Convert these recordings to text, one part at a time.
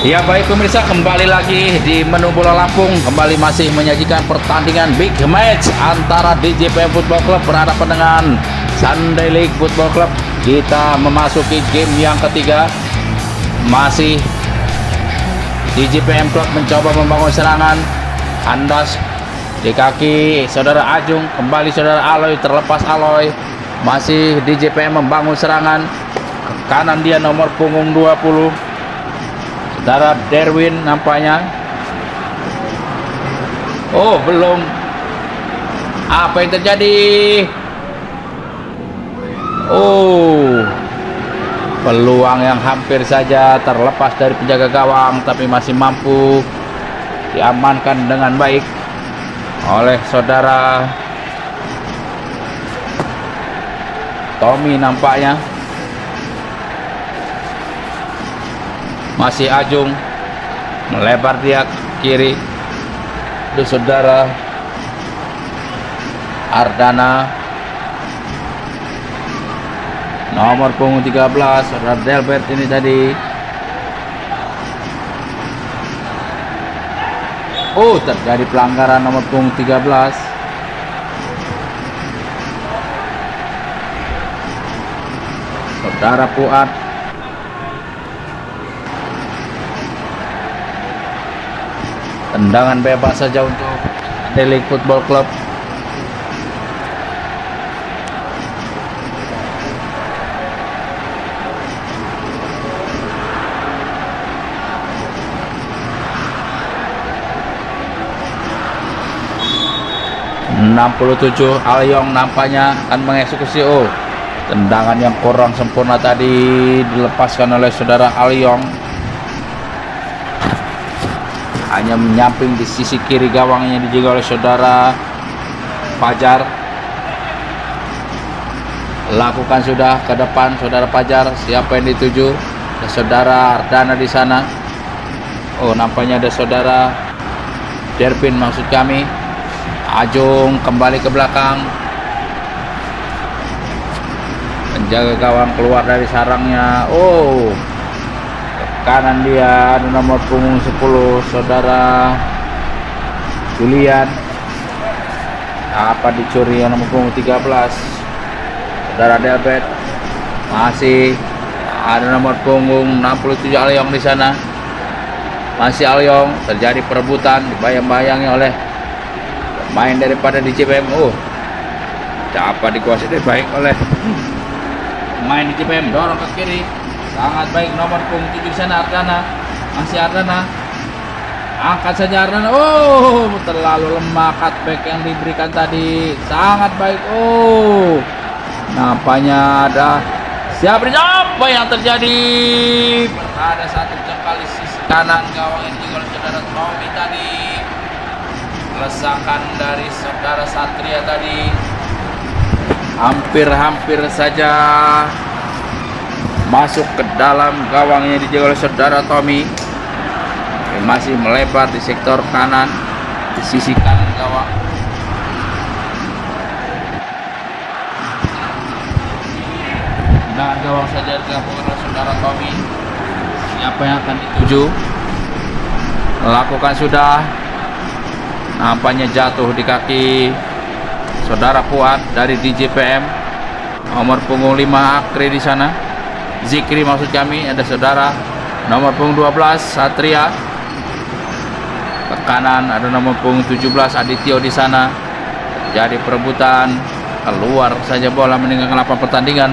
Ya baik pemirsa kembali lagi di menu bola Lampung. Kembali masih menyajikan pertandingan big match antara DJPM Football Club berhadapan dengan Sunday League Football Club. Kita memasuki game yang ketiga. Masih DJPM Club mencoba membangun serangan. Andas di kaki saudara Ajung. Kembali saudara Aloy terlepas Aloy. Masih DJPM membangun serangan. Kanan dia nomor punggung 20 Saudara Derwin nampaknya. Oh, belum. Apa yang terjadi? Oh. Peluang yang hampir saja terlepas dari penjaga gawang tapi masih mampu diamankan dengan baik oleh saudara Tommy nampaknya. Masih Ajung melebar dia kiri. Itu saudara Ardana nomor punggung 13 saudara Delbert ini tadi. Oh terjadi pelanggaran nomor punggung 13 saudara Puat tendangan bebas saja untuk Delik Football Club. Enam puluh tujuh Alyong nampaknya akan mengeksekusi. Oh tendangan yang kurang sempurna tadi dilepaskan oleh saudara Alyong hanya menyamping di sisi kiri gawangnya dijaga oleh saudara Fajar. Lakukan sudah ke depan saudara Fajar. Siapa yang dituju? Ada saudara Ardana di sana. Oh nampaknya ada saudara Derpin maksud kami. Ajung kembali ke belakang. Menjaga gawang keluar dari sarangnya. Oh kanan dia ada nomor punggung 10 saudara Julian. Apa dicuri yang nomor punggung 13 saudara Delbert. Masih ada nomor punggung 67 Alyong di sana. Masih Alyong terjadi perebutan dibayang-bayangi oleh pemain daripada di CPMU apa dikuasai? Baik oleh main di CPM dorong ke kiri sangat baik nomor punggung tujuh sana Ardana. Masih Ardana. Angkat saja Ardana. Oh terlalu lemah cutback yang diberikan tadi. Sangat baik. Oh nampaknya ada siapa apa yang terjadi? Ada satu jengkal di sisi kanan gawang ini juga saudara Tommy tadi. Lesakan dari saudara Satria tadi. Hampir-hampir saja masuk ke dalam gawangnya dijaga oleh saudara Tommy. Yang masih melebar di sektor kanan di sisi kanan gawang. Nah gawang saja dilakukan saudara Tommy. Siapa yang akan dituju? Lakukan sudah. Nampaknya jatuh di kaki saudara Puat dari DJPM nomor punggung 5 Akri di sana Zikri maksud kami ada saudara nomor punggung 12 Satria. Ke kanan ada nomor punggung 17 Adityo di sana. Jadi perebutan keluar saja bola meninggalkan lapangan pertandingan.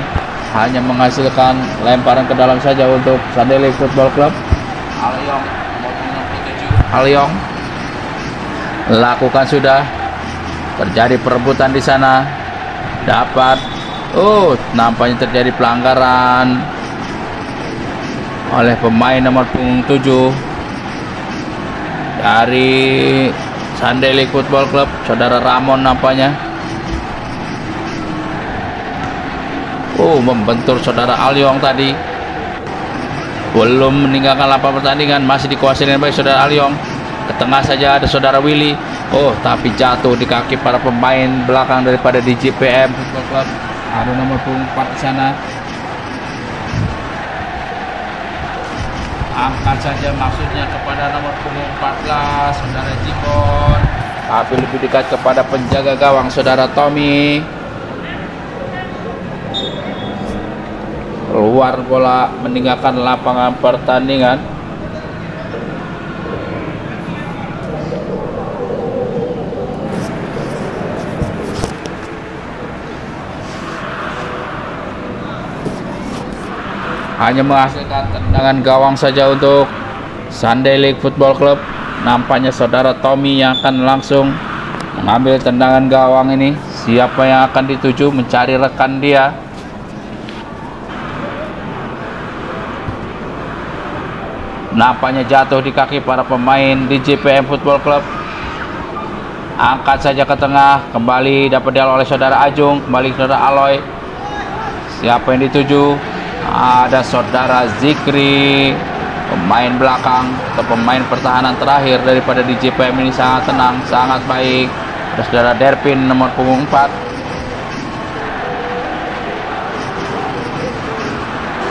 Hanya menghasilkan lemparan ke dalam saja untuk Sandeli Football Club. Alyong Alyong lakukan sudah. Terjadi perebutan di sana. Dapat. Oh nampaknya terjadi pelanggaran oleh pemain nomor punggung 7 dari Sandeli Football Club saudara Ramon nampaknya. Oh membentur saudara Alyong tadi. Belum meninggalkan lapangan pertandingan masih dikuasai dengan baik saudara Alyong ke tengah saja ada saudara Willy. Oh tapi jatuh di kaki para pemain belakang daripada DJPM Football Club. Ada nomor punggung 4 di sana angkat saja maksudnya kepada nomor punggung 14 saudara Jikon. Tapi lebih dekat kepada penjaga gawang saudara Tommy. Keluar bola meninggalkan lapangan pertandingan hanya menghasilkan tendangan gawang saja untuk Sunday League Football Club. Nampaknya saudara Tommy yang akan langsung mengambil tendangan gawang ini. Siapa yang akan dituju? Mencari rekan dia. Nampaknya jatuh di kaki para pemain di JPM Football Club. Angkat saja ke tengah. Kembali dapat dialog oleh saudara Ajung. Kembali saudara Aloy. Siapa yang dituju ada saudara Zikri pemain belakang atau pemain pertahanan terakhir daripada di JPM ini sangat tenang sangat baik. Ada saudara Derpin nomor punggung 4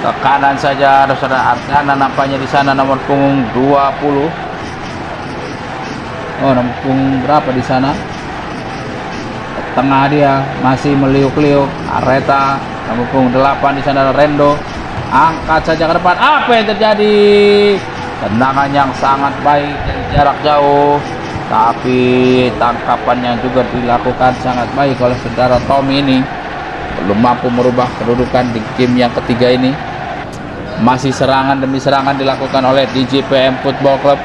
ke kanan saja ada saudara Artana nampaknya di sana nomor punggung 20 oh nomor punggung berapa di sana? Tengah dia masih meliuk-liuk Areta punggung 8 di sana Rendo. Angkat saja ke depan. Apa yang terjadi? Tendangan yang sangat baik dari jarak jauh. Tapi tangkapan yang juga dilakukan sangat baik oleh saudara Tommy ini. Belum mampu merubah kedudukan di game yang ketiga ini. Masih serangan demi serangan dilakukan oleh DJPM Football Club.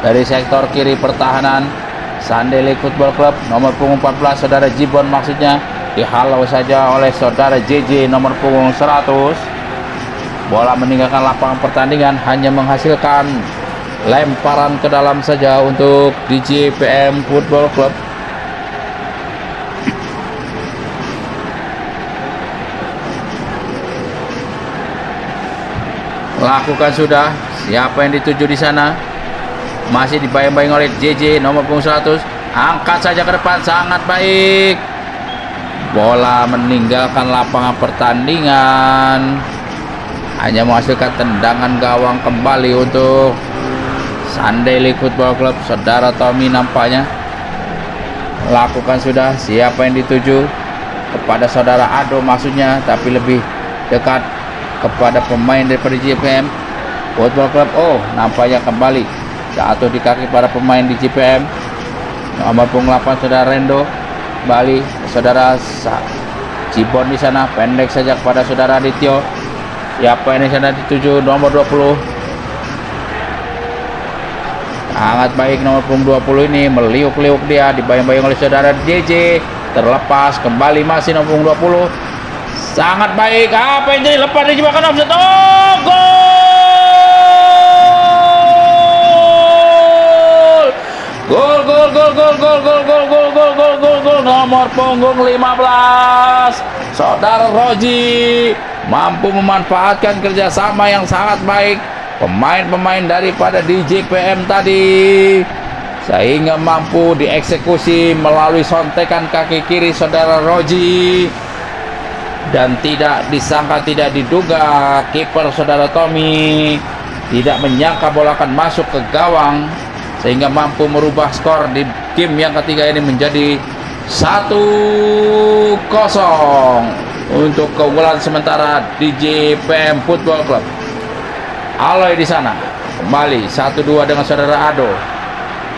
Dari sektor kiri pertahanan Sandeli Football Club. Nomor punggung 14 saudara Jibon maksudnya dihalau saja oleh saudara JJ nomor punggung 100 Bola meninggalkan lapangan pertandingan hanya menghasilkan lemparan ke dalam saja untuk DJ PM Football Club. Lakukan sudah. Siapa yang dituju di sana? Masih dibayang-bayang oleh JJ nomor punggung 100. Angkat saja ke depan sangat baik. Bola meninggalkan lapangan pertandingan. Hanya menghasilkan tendangan gawang kembali untuk Sunday League Football Club. Saudara Tommy nampaknya lakukan sudah siapa yang dituju kepada saudara Ado maksudnya tapi lebih dekat kepada pemain daripada JPM Football Club oh nampaknya kembali jatuh di kaki para pemain di JPM nomor punggung 8 saudara Rendo Bali saudara. Cibon di sana pendek saja kepada saudara Adityo siapa ini sana dituju? Nomor 20 sangat baik nomor punggung 20 ini. Meliuk-liuk dia dibayang-bayang oleh saudara JJ terlepas kembali masih nomor punggung 20 sangat baik. Apa yang jadi lepas dari jebakan? Offset. Oh gol gol gol gol gol gol gol gol gol gol gol gol nomor punggung 15 saudara Roji mampu memanfaatkan kerjasama yang sangat baik pemain-pemain daripada DJPM tadi sehingga mampu dieksekusi melalui sontekan kaki kiri saudara Roji dan tidak disangka tidak diduga kiper saudara Tommy tidak menyangka bola akan masuk ke gawang sehingga mampu merubah skor di game yang ketiga ini menjadi satu kosong untuk keunggulan sementara DJ PM Football Club. Aloy di sana. Kembali satu dua dengan saudara Ado.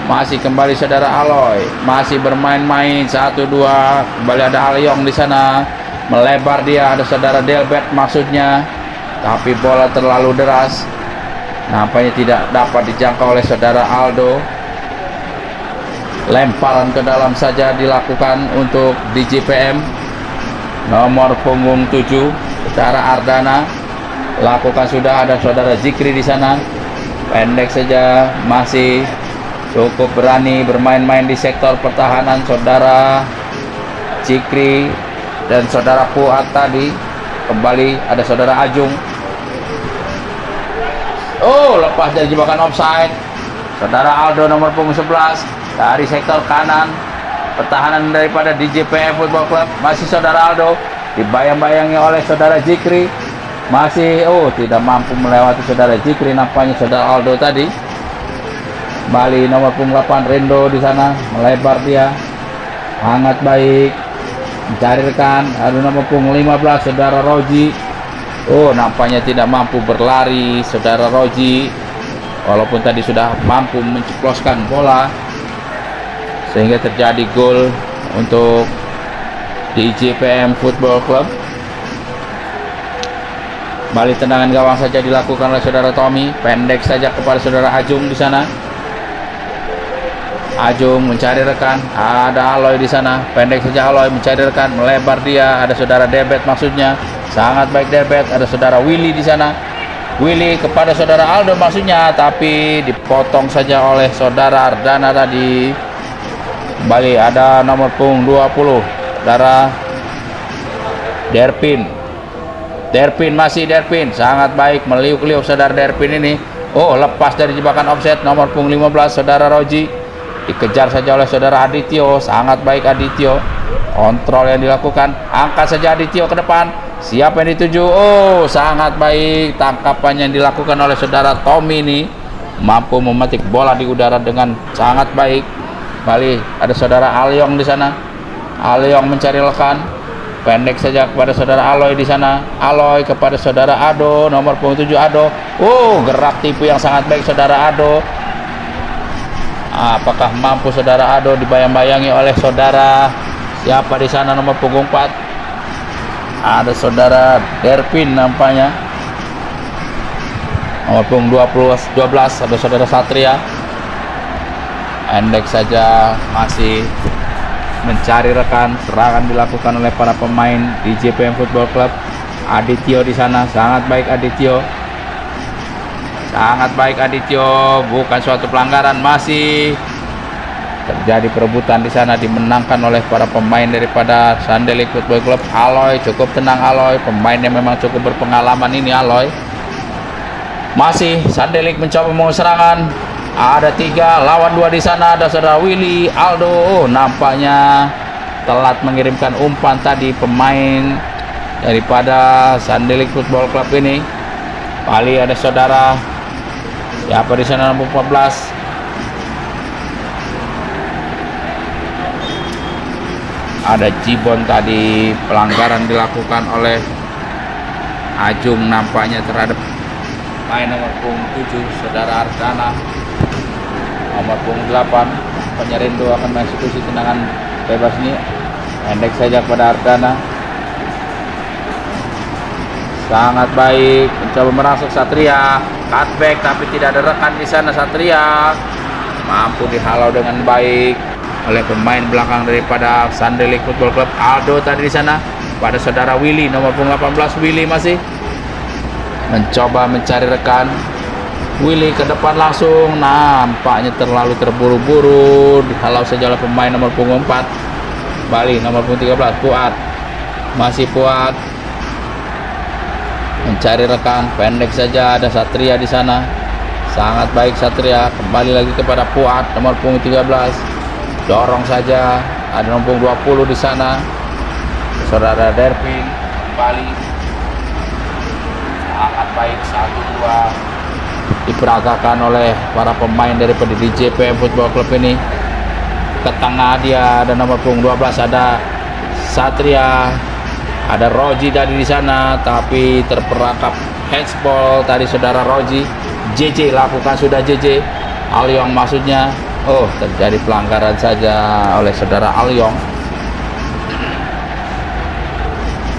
Masih kembali saudara Aloy, masih bermain-main satu dua. Kembali ada Alyong di sana. Melebar dia ada saudara Delbert maksudnya. Tapi bola terlalu deras nampaknya tidak dapat dijangkau oleh saudara Aldo. Lemparan ke dalam saja dilakukan untuk DJPM nomor punggung 7 saudara Ardana. Lakukan sudah ada saudara Zikri di sana. Pendek saja masih cukup berani bermain-main di sektor pertahanan saudara Zikri dan saudara Fuad tadi. Kembali ada saudara Ajung Oh lepas dari jebakan offside. Saudara Aldo nomor punggung 11 dari sektor kanan. Pertahanan daripada DJPF Football Club. Masih saudara Aldo dibayang-bayangi oleh saudara Jikri. Masih oh tidak mampu melewati saudara Jikri nampaknya saudara Aldo tadi. Bali nomor punggung 8 Rendo di sana melebar dia. Sangat baik mencari rekan ada nomor punggung 15 saudara Roji oh nampaknya tidak mampu berlari saudara Roji. Walaupun tadi sudah mampu menceploskan bola sehingga terjadi gol untuk di JPM Football Club. Balik tendangan gawang saja dilakukan oleh saudara Tommy. Pendek saja kepada saudara Ajung di sana. Ajung mencari rekan, ada Aloy di sana, pendek saja Aloy mencari rekan, melebar dia, ada saudara Debet maksudnya, sangat baik Debet, ada saudara Willy di sana, Willy kepada saudara Aldo maksudnya, tapi dipotong saja oleh saudara Ardana tadi. Kembali ada nomor pung 20, saudara Derpin. Derpin masih Derpin, sangat baik meliuk-liuk saudara Derpin ini. Oh, lepas dari jebakan offset nomor pung 15 saudara Roji. Dikejar saja oleh saudara Adityo. Sangat baik Adityo. Kontrol yang dilakukan. Angkat saja Adityo ke depan siapa yang dituju? Oh sangat baik. Tangkapan yang dilakukan oleh saudara Tommy ini mampu memetik bola di udara dengan sangat baik. Kembali ada saudara Alyong di sana. Alyong mencari lekan. Pendek saja kepada saudara Aloy di sana. Aloy kepada saudara Ado nomor punggung 7 Ado. Oh gerak tipu yang sangat baik saudara Ado. Apakah mampu saudara Ado dibayang-bayangi oleh saudara? Siapa di sana nomor punggung 4 ada saudara Derpin nampaknya. Nomor punggung 20, 12 ada saudara Satria. Endek saja masih mencari rekan. Serangan dilakukan oleh para pemain di JPM Football Club. Adityo di sana. Sangat baik Adityo. Sangat baik Adityo. Bukan suatu pelanggaran. Masih terjadi perebutan di sana dimenangkan oleh para pemain daripada Sandelik Football Club. Aloy cukup tenang Aloy. Pemain yang memang cukup berpengalaman ini Aloy. Masih Sandelik mencoba mau serangan. Ada tiga lawan dua di sana ada saudara Willy Aldo. Oh, nampaknya telat mengirimkan umpan tadi pemain daripada Sandelik Football Club ini. Kali ada saudara Siapa di sana nomor 14? Ada Jibon tadi pelanggaran dilakukan oleh Ajung nampaknya terhadap main nomor punggung 7 saudara Ardana. Nomor punggung 8 penyerindu akan mengeksekusi tendangan bebas ini. Pendek saja kepada Ardana. Sangat baik mencoba merasuk Satria. Cutback tapi tidak ada rekan di sana Satria. Mampu dihalau dengan baik oleh pemain belakang daripada Sandelik Football Club Aldo tadi di sana. Pada saudara Willy nomor punggung 18 Willy masih mencoba mencari rekan. Willy ke depan langsung nampaknya terlalu terburu-buru. Dihalau saja oleh pemain nomor punggung 4 Bali nomor punggung 13 Puat. Masih Puat. Mencari rekan pendek saja ada Satria di sana. Sangat baik Satria kembali lagi kepada Puat nomor punggung 13 dorong saja. Ada punggung 20 di sana. Saudara Derpin kembali. Sangat baik satu dua. Diperagakan oleh para pemain dari di JPM Football Club ini. Ke tengah dia ada nomor punggung 12 ada Satria ada Roji tadi di sana tapi terperangkap handsball tadi saudara Roji. JJ lakukan sudah JJ Alyong maksudnya oh terjadi pelanggaran saja oleh saudara Alyong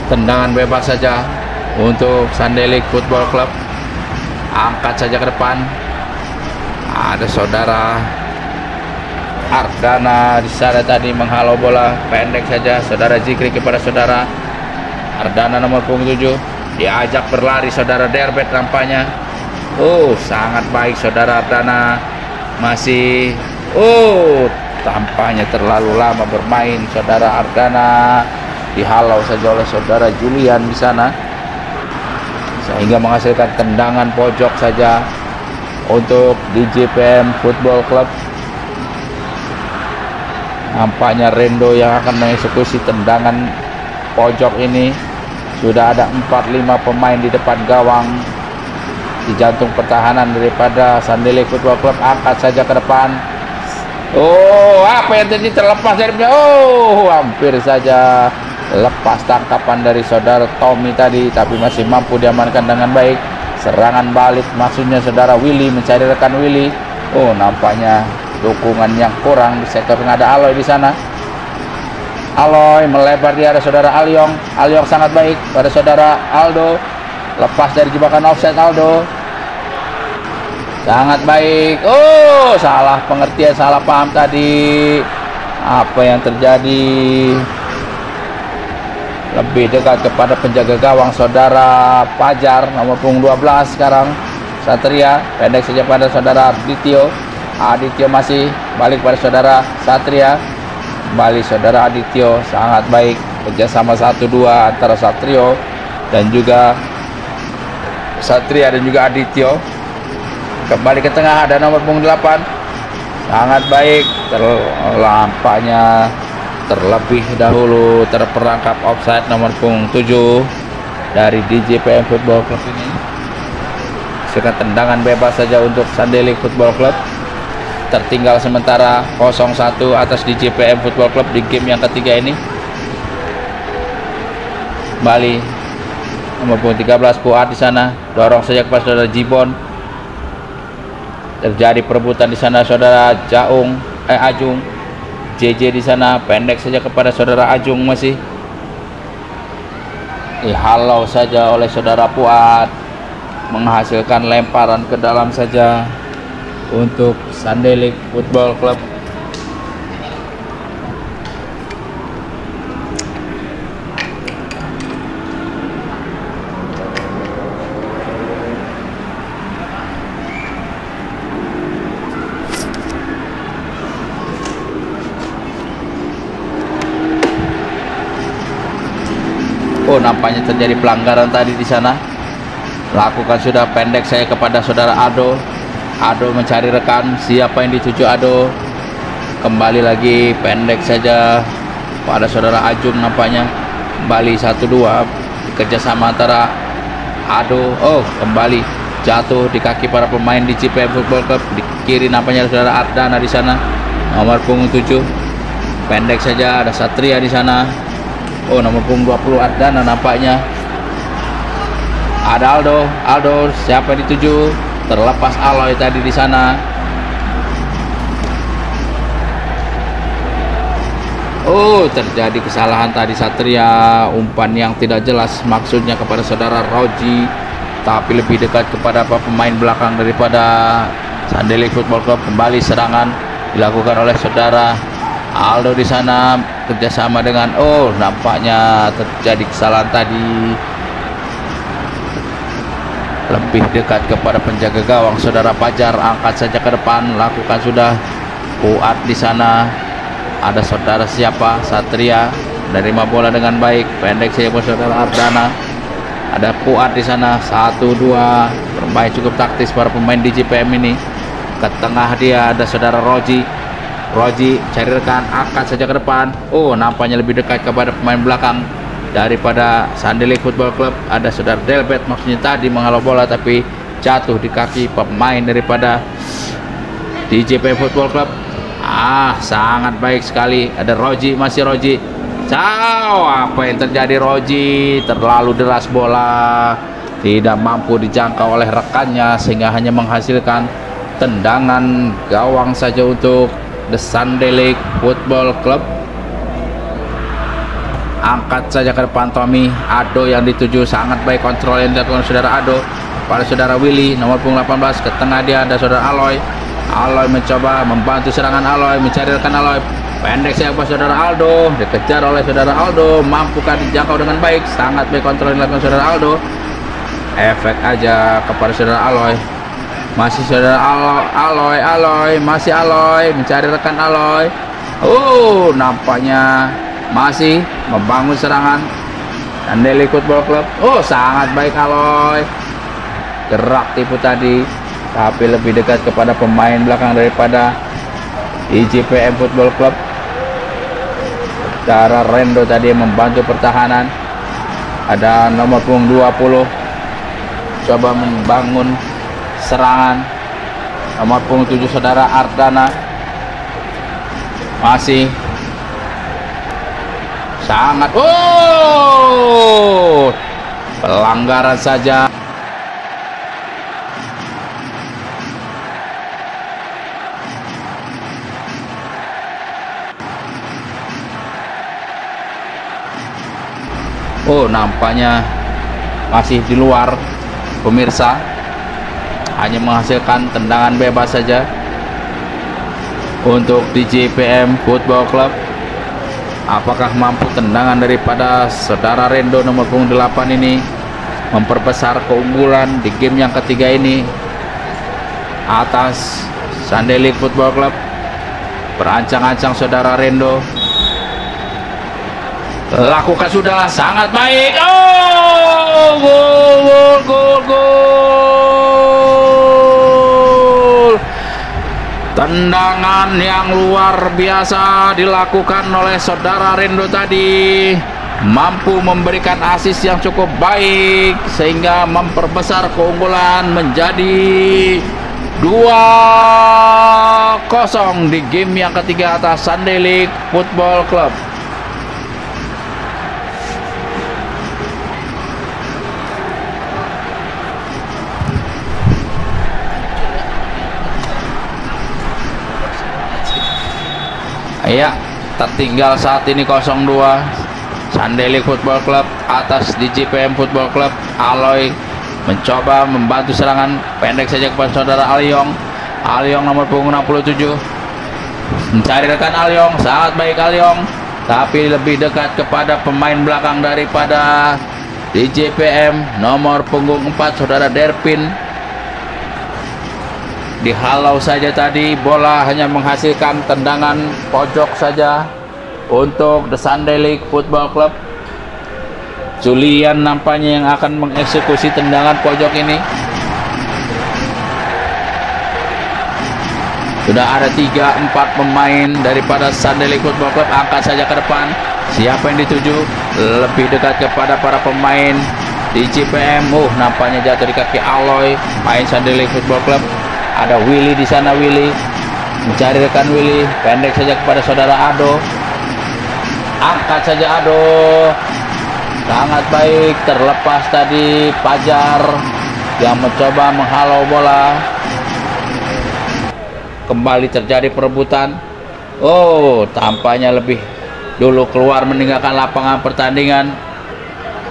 tendangan bebas saja untuk Sandelik Football Club. Angkat saja ke depan. Ada saudara Ardana di sana tadi menghalau bola. Pendek saja saudara Jikri kepada saudara. Ardana nomor punggung 7 diajak berlari saudara Derbet nampaknya. Oh sangat baik saudara Ardana. Masih oh tampaknya terlalu lama bermain saudara Ardana. Dihalau saja oleh saudara Julian di sana. Sehingga menghasilkan tendangan pojok saja untuk DJPM Football Club. Nampaknya Rendo yang akan mengeksekusi tendangan pojok ini. Sudah ada 4-5 pemain di depan gawang. Di jantung pertahanan daripada Sandele Football Club angkat saja ke depan oh apa yang tadi terlepas dari oh hampir saja lepas tangkapan dari saudara Tommy tadi tapi masih mampu diamankan dengan baik. Serangan balik maksudnya saudara Willy mencari rekan Willy. Oh nampaknya dukungan yang kurang di sektor ada Aloy di sana. Aloy melebar dia ada saudara Alyong Alyong sangat baik pada saudara Aldo. Lepas dari jebakan offset Aldo sangat baik. Oh salah pengertian salah paham tadi. Apa yang terjadi? Lebih dekat kepada penjaga gawang saudara Pajar nomor punggung 12 sekarang. Satria pendek saja pada saudara Adityo. Adityo masih balik pada saudara Satria. Kembali saudara Adityo sangat baik. Kerjasama satu dua antara Satrio dan juga Satria dan juga Adityo kembali ke tengah ada nomor punggung 8 sangat baik terlampaknya terlebih dahulu terperangkap offside nomor punggung 7 dari DJPM Football Club ini. Sekat tendangan bebas saja untuk Sandeli Football Club. Tertinggal sementara 0-1 atas di JPM Football Club di game yang ketiga ini. Bali nomor 13 Fuad di sana. Dorong saja kepada Jibon terjadi perebutan di sana saudara Jaung eh Ajung. JJ di sana pendek saja kepada saudara Ajung masih. Dihalau saja oleh saudara Fuad menghasilkan lemparan ke dalam saja untuk Sandelik Football Club Oh nampaknya terjadi pelanggaran tadi di sana. Lakukan sudah pendek saya kepada saudara Ado. Ado mencari rekan. Siapa yang dituju Ado? Kembali lagi pendek saja pada saudara Ajung nampaknya. Kembali satu dua kerjasama antara Ado. Oh kembali. Jatuh di kaki para pemain di CPM Football Club. Di kiri nampaknya saudara Ardana di sana. Nomor punggung 7 pendek saja ada Satria di sana oh nomor punggung 20 Ardana nampaknya. Ada Aldo. Aldo siapa yang dituju? Terlepas Aloy tadi di sana. Oh terjadi kesalahan tadi Satria. Umpan yang tidak jelas maksudnya kepada saudara Roji. Tapi lebih dekat kepada pemain belakang daripada Sandeli Football Club. Kembali serangan dilakukan oleh saudara Aldo di sana kerjasama dengan oh nampaknya terjadi kesalahan tadi. Lebih dekat kepada penjaga gawang saudara Pajar angkat saja ke depan. Lakukan sudah. Kuat di sana. Ada saudara siapa? Satria. Menerima bola dengan baik. Pendek saja saudara Ardana ada kuat di sana. Satu dua. Bermain cukup taktis para pemain di JPM ini. Ke tengah dia ada saudara Roji Roji cari rekan angkat saja ke depan. Oh nampaknya lebih dekat kepada pemain belakang. Daripada Sandelik Football Club ada saudara Delbet maksudnya tadi menghalau bola tapi jatuh di kaki pemain daripada DJP Football Club. Ah sangat baik sekali. Ada Roji masih Roji Ciao, apa yang terjadi Roji terlalu deras bola. Tidak mampu dijangkau oleh rekannya sehingga hanya menghasilkan tendangan gawang saja untuk The Sandelik Football Club. Angkat saja ke depan Tommy Ado yang dituju. Sangat baik kontrol yang dilakukan saudara Ado pada saudara Willy. Nomor punggung 18 ke tengah dia ada saudara Aloy. Aloy mencoba membantu serangan Aloy mencari rekan Aloy. Pendek siapa saudara Aldo. Dikejar oleh saudara Aldo. Mampukah dijangkau dengan baik? Sangat baik kontrol yang dilakukan saudara Aldo. Efek aja kepada saudara Aloy masih saudara Aloy Aloy Aloy masih Aloy mencari rekan Aloy. Oh nampaknya masih membangun serangan. Dan Delhi Football Club. Oh sangat baik Aloy. Gerak tipu tadi tapi lebih dekat kepada pemain belakang daripada IJPM Football Club. Cara Rendo tadi membantu pertahanan. Ada nomor punggung 20 coba membangun serangan. Nomor punggung 7 saudara Ardana. Masih. Sangat. Oh! Pelanggaran saja. Oh nampaknya masih di luar pemirsa hanya menghasilkan tendangan bebas saja. Untuk DJPM Football Club apakah mampu tendangan daripada saudara Rendo nomor punggung 8 ini memperbesar keunggulan di game yang ketiga ini atas Sandelik Football Club? Berancang-ancang saudara Rendo. Lakukan sudah sangat baik. Oh gol gol tendangan yang luar biasa dilakukan oleh saudara Rendo tadi mampu memberikan asis yang cukup baik sehingga memperbesar keunggulan menjadi 2-0 di game yang ketiga atas Sunday League Football Club Iya, tertinggal saat ini 02 Sandeli Football Club atas DJPM Football Club. Aloy mencoba membantu serangan. Pendek saja kepada saudara Alyong Alyong nomor punggung 67 mencari rekan Alyong sangat baik Alyong tapi lebih dekat kepada pemain belakang daripada DJPM nomor punggung 4 saudara Derpin dihalau saja tadi bola hanya menghasilkan tendangan pojok saja untuk The Sunday League Football Club. Julian nampaknya yang akan mengeksekusi tendangan pojok ini. Sudah ada 3-4 pemain daripada Sunday League Football Club. Angkat saja ke depan. Siapa yang dituju? Lebih dekat kepada para pemain di CPM uh nampaknya jatuh di kaki Aloy main Sunday League Football Club ada Willy di sana Willy. Mencari rekan Willy. Pendek saja kepada saudara Ado. Angkat saja Ado. Sangat baik. Terlepas tadi Pajar yang mencoba menghalau bola. Kembali terjadi perebutan. Oh tampaknya lebih dulu keluar meninggalkan lapangan pertandingan.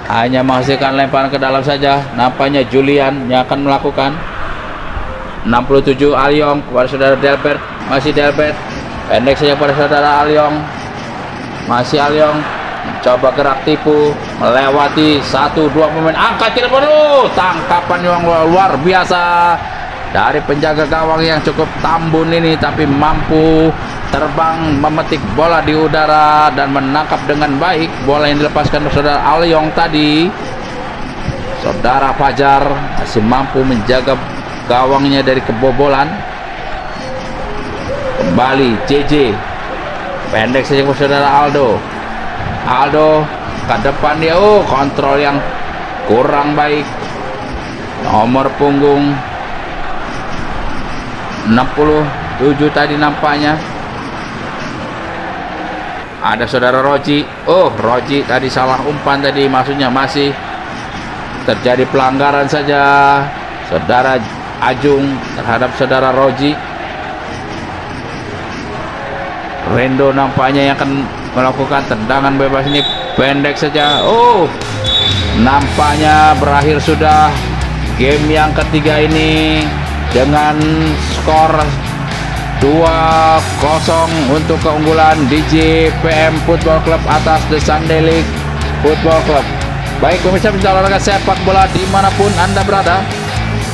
Hanya menghasilkan lemparan ke dalam saja. Nampaknya Julian yang akan melakukan 67 Alyong kepada saudara Delbert. Masih Delbert. Pendek saja kepada saudara Alyong masih Alyong coba gerak tipu. Melewati satu dua pemain angkat tidak perlu tangkapan yang luar biasa dari penjaga gawang yang cukup tambun ini tapi mampu terbang memetik bola di udara dan menangkap dengan baik bola yang dilepaskan saudara Alyong tadi. Saudara Fajar masih mampu menjaga gawangnya dari kebobolan. Kembali JJ pendek saja saudara Aldo. Aldo ke depan dia. Oh kontrol yang kurang baik. Nomor punggung. 67 tadi nampaknya. Ada saudara Roji. Oh Roji tadi salah umpan tadi. Maksudnya masih terjadi pelanggaran saja. Saudara Ajung terhadap saudara Roji. Rendo nampaknya yang akan melakukan tendangan bebas ini pendek saja. Oh nampaknya berakhir sudah game yang ketiga ini dengan skor 2-0 untuk keunggulan DJ PM Football Club atas The Sunday League Football Club. Baik pemirsa pencari olahraga sepak bola di mana pun anda berada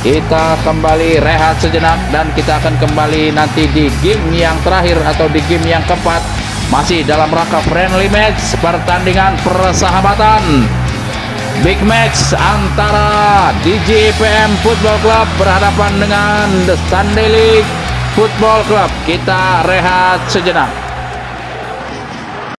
kita kembali rehat sejenak dan kita akan kembali nanti di game yang terakhir atau di game yang keempat. Masih dalam rangka friendly match pertandingan persahabatan. Big match antara DJPM Football Club berhadapan dengan The Sunday League Football Club. Kita rehat sejenak